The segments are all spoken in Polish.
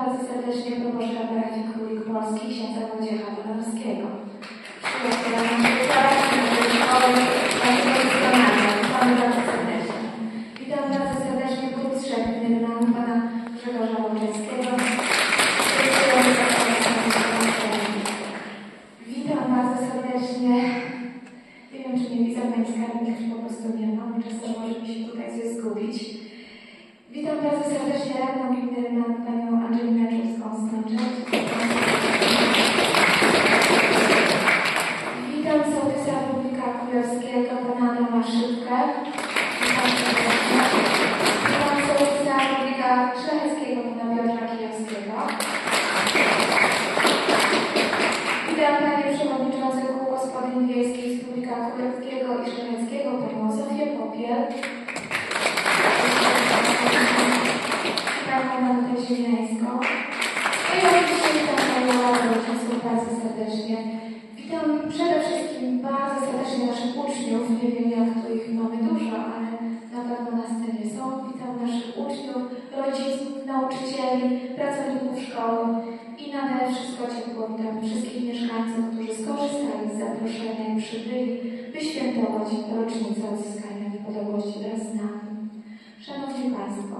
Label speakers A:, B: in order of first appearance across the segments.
A: bardzo serdecznie burmistrza gminy Pana Grzegorza Łoczewskiego. No ja dzisiaj witam Panią Rodzinną bardzo serdecznie. Witam przede wszystkim bardzo serdecznie naszych uczniów. Nie wiem jak tu ich mamy dużo, ale na pewno na scenie są. Witam naszych uczniów, rodziców, nauczycieli, pracowników szkoły i nade wszystko ciepło witam wszystkich mieszkańców, którzy skorzystali z zaproszenia i przybyli, by świętować rocznicę odzyskania niepodległości wraz z nami. Szanowni Państwo,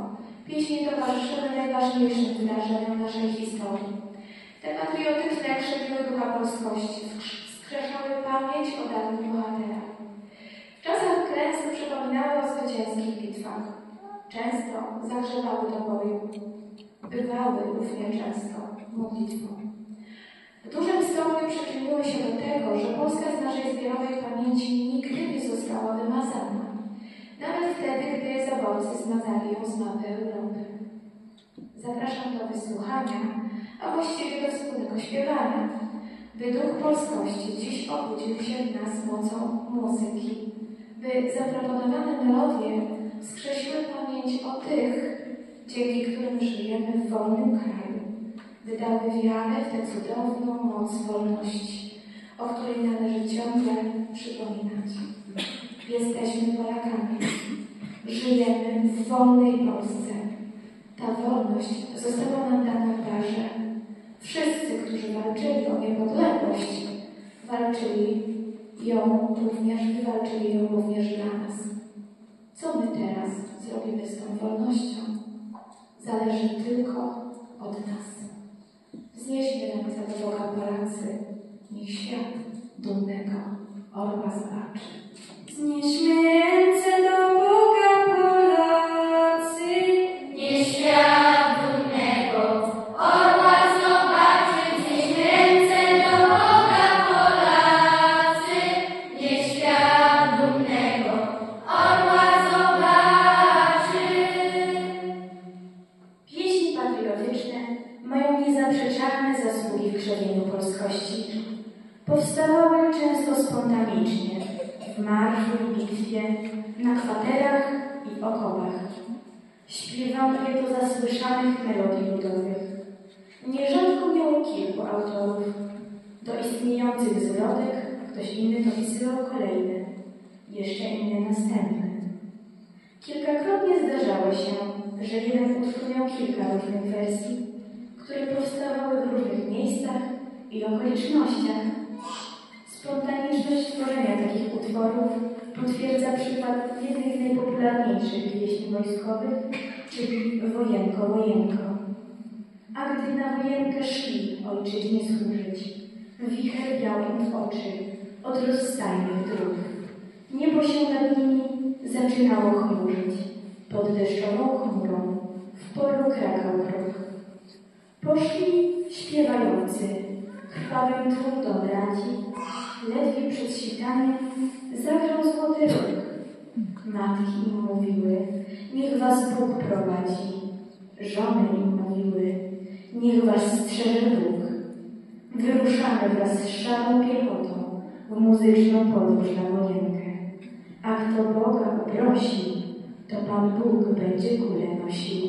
A: pieśni towarzyszyły najważniejszym wydarzeniom naszej historii. Te patriotyczne krzewiły ducha polskości, wskrzeszały pamięć o dawnych bohaterach. W czasach klęsk przypominały o zwycięskich bitwach. Często zagrzewały do boju. Bywały równie często modlitwą. Dużym stopniu przyczyniły się do tego, że Polska z naszej zbiorowej pamięci nigdy nie została wymazana. Nawet wtedy, gdy zaborcy zmazali ją z mapy Europy. Zapraszam do wysłuchania, a właściwie do wspólnego śpiewania, by duch polskości dziś obudził się w nas mocą muzyki, by zaproponowane melodie skrzesiły pamięć o tych, dzięki którym żyjemy w wolnym kraju, by dały wiarę w tę cudowną moc wolności, o której należy ciągle przypominać. Jesteśmy Polakami. Żyjemy w wolnej Polsce. Ta wolność została nam dana w darze. Wszyscy, którzy walczyli o niepodległość, walczyli ją również, wywalczyli ją również dla nas. Co my teraz zrobimy z tą wolnością? Zależy tylko od nas. Wznieśmy ręce do Boga Polacy. Niech świat dumnego orła zobaczy.
B: Znieśmy ręce potwierdza przykład jednej z najpopularniejszych pieśni wojskowych, czyli Wojenko, Wojenko. A gdy na wojenkę szli ojczyźnie służyć, wicher biał im w oczy od rozstajnych dróg. Niebo się nad nimi zaczynało chmurzyć, pod deszczową chmurą w polu krakał krok. Poszli śpiewający, krwawym tłum do braci, ledwie przed świtaniem zagrał złoty róg. Matki mówiły, niech was Bóg prowadzi. Żony im mówiły, niech was strzeże Bóg. Wyruszamy wraz z szarą piechotą w muzyczną podróż na wojenkę. A kto Boga poprosi, to Pan Bóg będzie kulę nosił.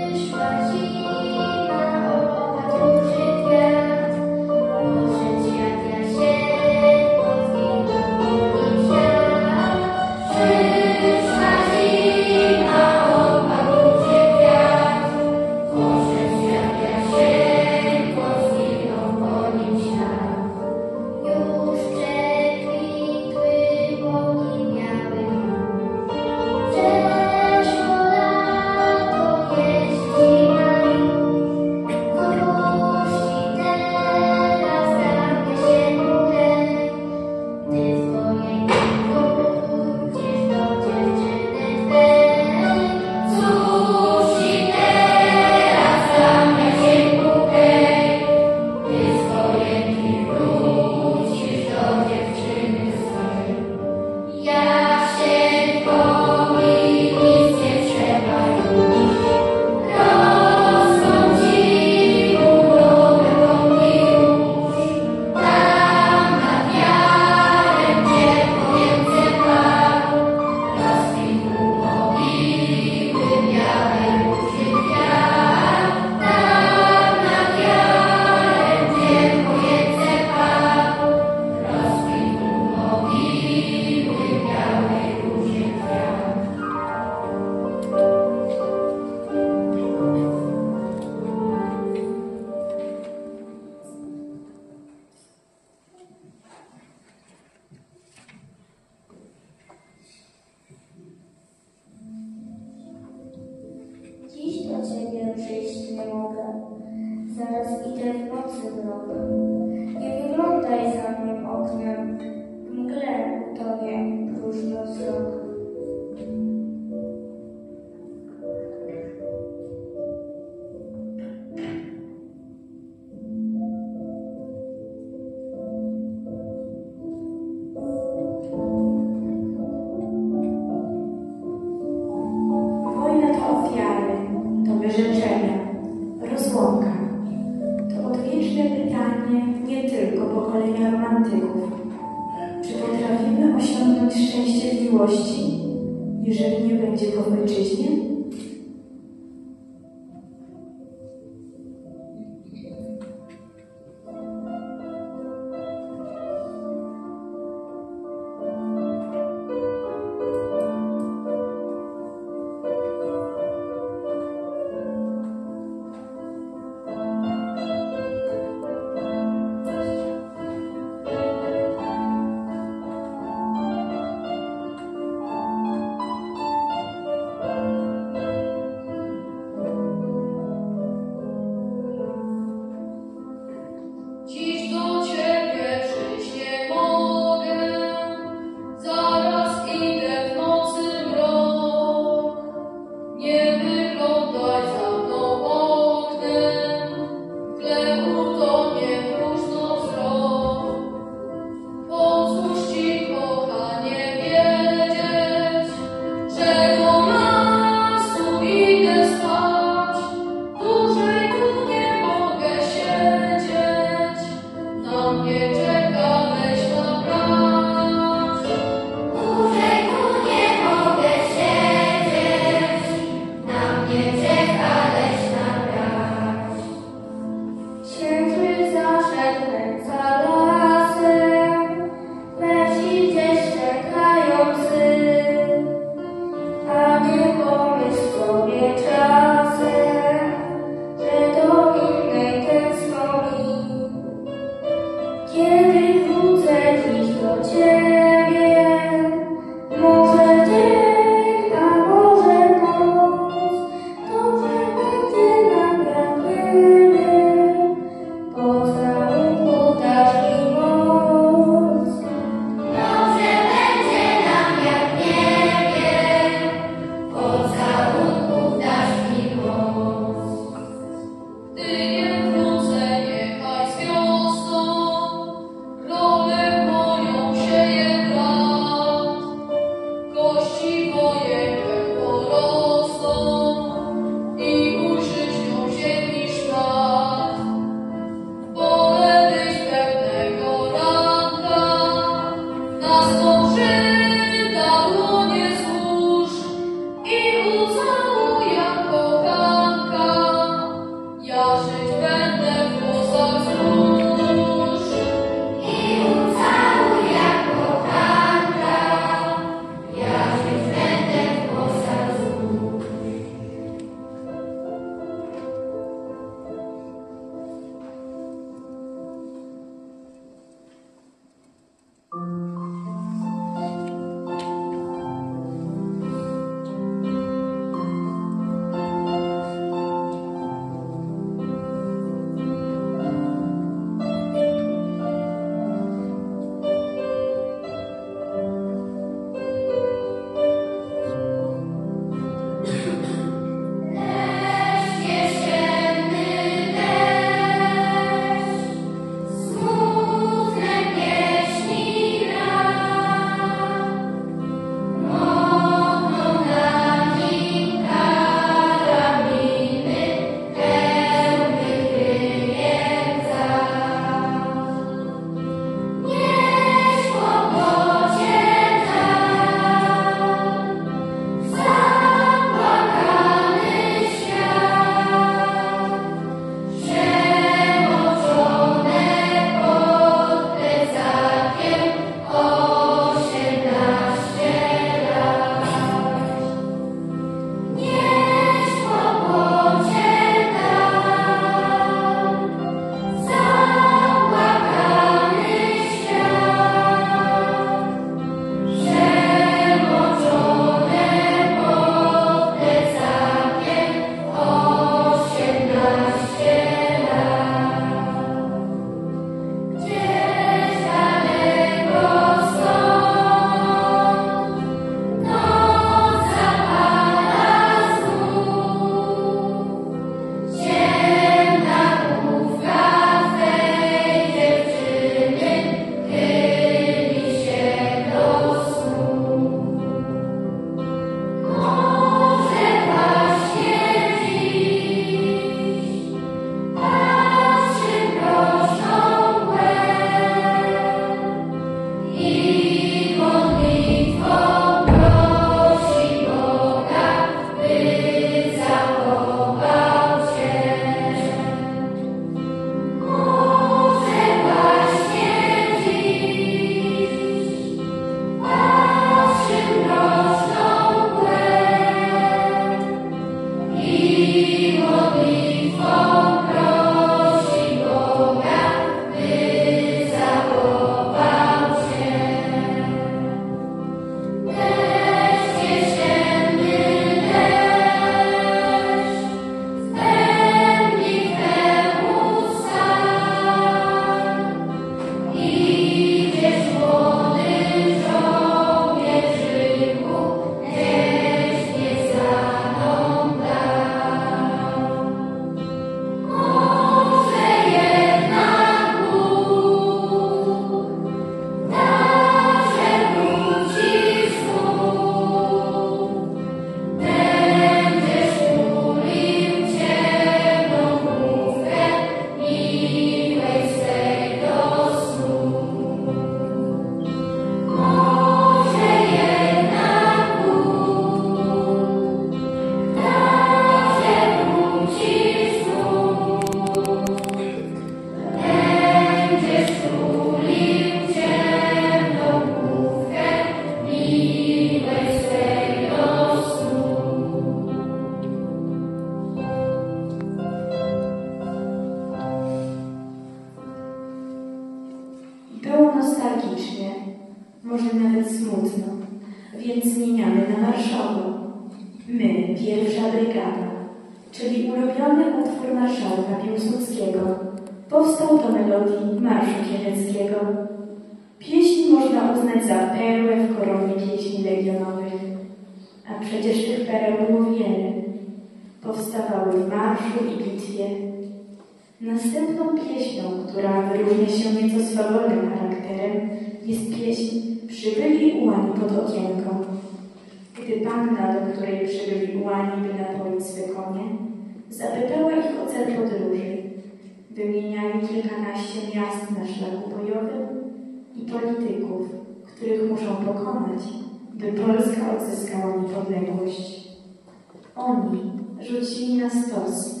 C: Oni rzucili na stos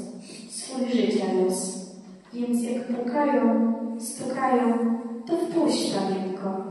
C: swój życia los, więc jak pukają, stukają, to wpuść panienko.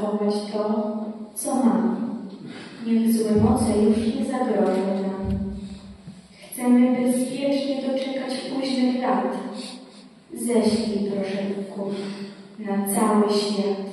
B: zachować to, co mamy. Niech złe moce już nie zagrożą nam. Chcemy bezpiecznie doczekać późnych lat. Ześlij proszę ku na cały świat.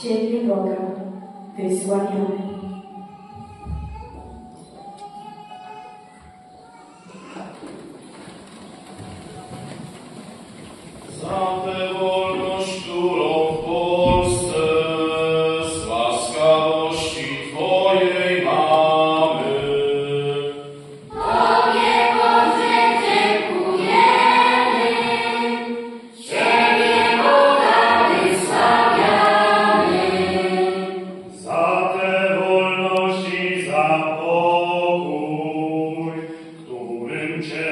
A: cheio de droga. Winter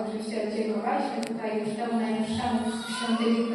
A: oczywiście dziękowaliśmy tutaj już temu najwyższemu świątyni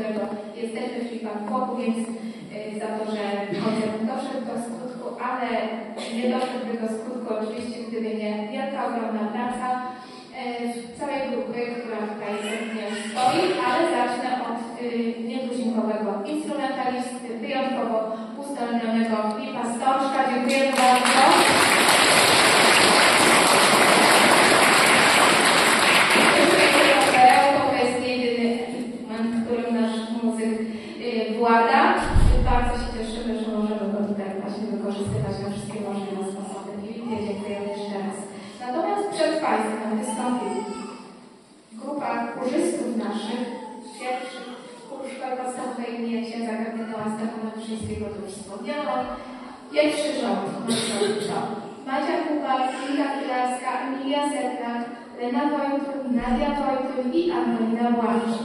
A: Macia Kuba, Kinga Pilarska, Emilia Sednak, Lena Wojtów, Nadia Wojtów i Antonina Błaszcz.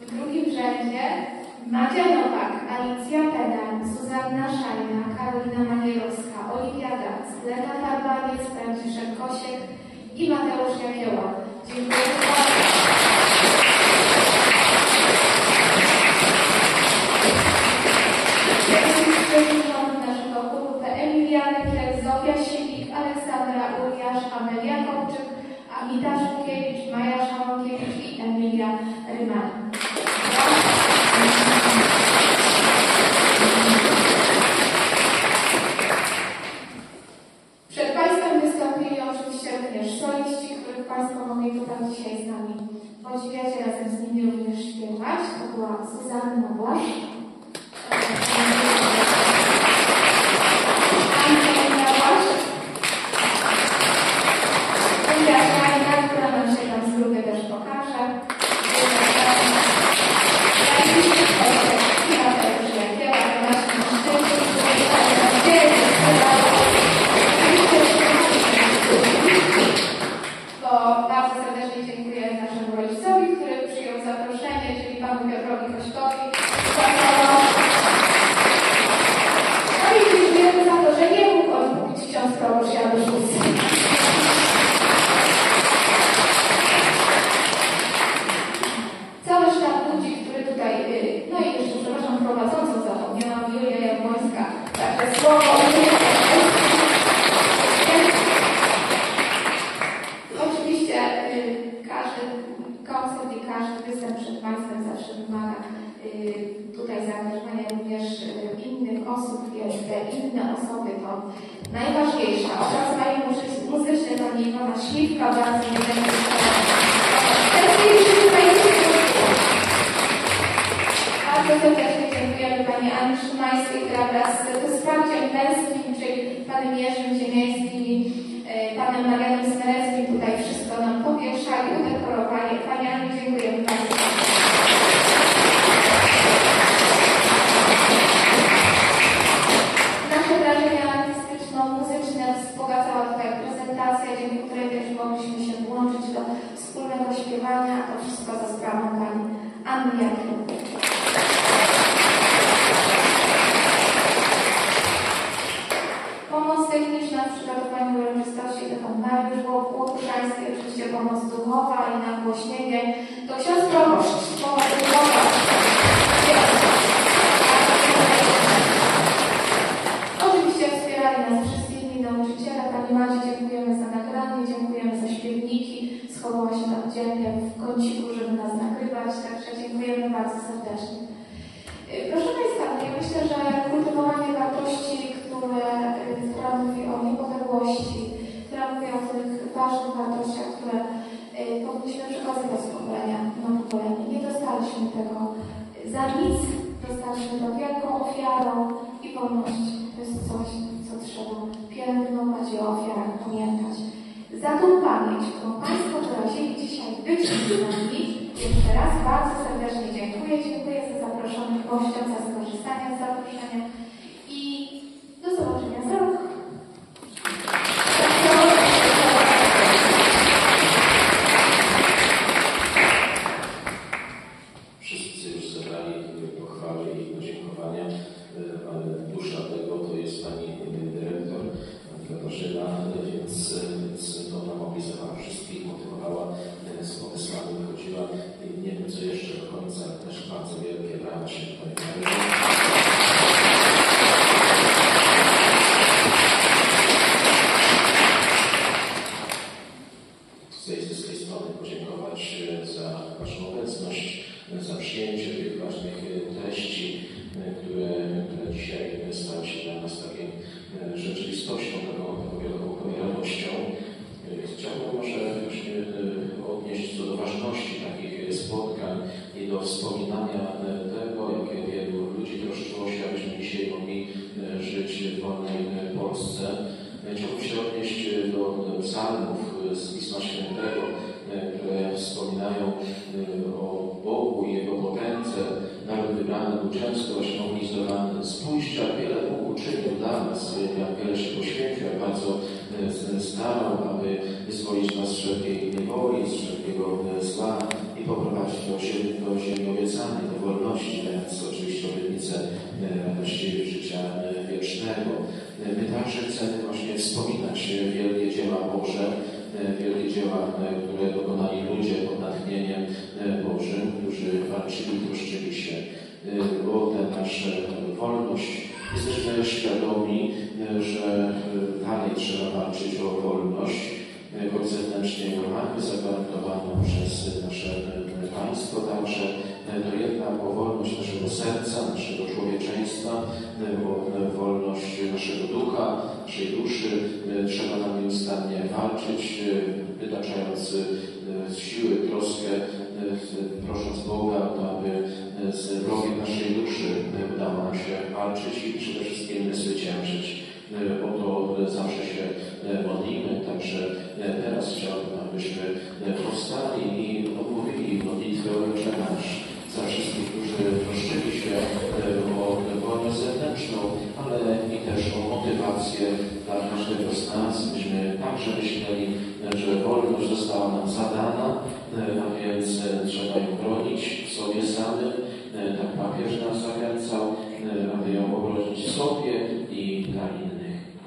A: W drugim rzędzie Macia Nowak, Alicja Pedal, Suzanna Szajna, Karolina Maniejowska, Oliwia Gac, Lena Tarwaniec, Franciszek Kosiek i Mateusz Jakieła. Dziękuję bardzo. Również y, innych osób, więc te inne osoby to najważniejsza. Opracowanie muzy- muzyczne pani Iwona Śliwka, bardzo nie będę Teraz nie wiem, czy tutaj jest bardzo serdecznie dziękujemy Pani Annie Szymańskiej, która wraz z wsparciem męskim, czyli Panem Jerzym Ziemiańskim i e, Panem Marianem Smereckim tutaj wszystko nam powiększali, udekorowali. Pani Annie, dziękujemy bardzo. Nasze wrażenia artystyczno-muzyczne wzbogacała tutaj prezentacja, dzięki której też mogliśmy się włączyć do wspólnego śpiewania. To wszystko za sprawą Pani Anny Jakiewicz. Pomoc techniczna w przygotowaniu uroczystości to pan Mariusz Łop- Łokuszański, oczywiście pomoc duchowa i nagłośnienie. To ksiądz duchowa. Oczywiście wspierali nas wszyscy inni nauczyciele. Pani Madzie dziękujemy za nagranie, dziękujemy za śpiewniki. Schowała się tam dzielnie w kąciku, żeby nas nagrywać, także dziękujemy bardzo serdecznie. Y, Proszę Państwa, no ja myślę, że kultywowanie wartości, które, y, która mówi o niepodległości, która mówi o tych ważnych wartościach, które y, powinniśmy przekazywać z pokolenia na pokolenie. Nie dostaliśmy tego za nic, dostaliśmy to wielką ofiarą i wolność to jest coś, co trzeba pielęgnować i o ofiarach pamiętać. Za tą pamięć, którą Państwo wyrazili dzisiaj nami, jeszcze raz bardzo serdecznie dziękuję. Dziękuję za zaproszonych gościom, za skorzystanie z zaproszenia
D: trzeba walczyć o wolność, e, choć zewnętrznie ją mamy zagwarantowaną przez nasze e, państwo także, e, to jednak o wolność naszego serca, naszego człowieczeństwa, e, o e, wolność naszego ducha, naszej duszy e, trzeba nam nieustannie walczyć, e, wytaczając e, siły, troskę, e, prosząc Boga, aby e, z wrogiem naszej duszy e, udało nam się walczyć i przede wszystkim zwyciężyć. E, O to zawsze się e, modlimy, także e, teraz chciałbym, abyśmy powstali i odmówili modlitwę Ojcze Nasz za wszystkich, którzy troszczyli się o wolność zewnętrzną, ale i też o motywację dla każdego z nas, byśmy także myśleli, że wolność została nam zadana, a więc trzeba ją bronić w sobie samym. Tak papież nas zachęcał, aby ją obronić sobie i dla innych.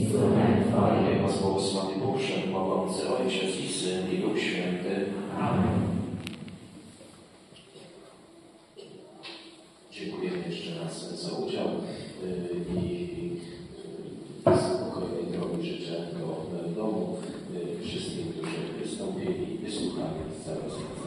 E: i córkę Twoje.
D: Niech nas błogosławi Bóg Wszechmogący, Ojciec i Syn i Duch Święty.
E: Amen.
D: Dziękujemy jeszcze raz za udział y, i y, spokojnej drogi życzę do domu y, wszystkim, którzy wystąpili i słuchali z całego serca.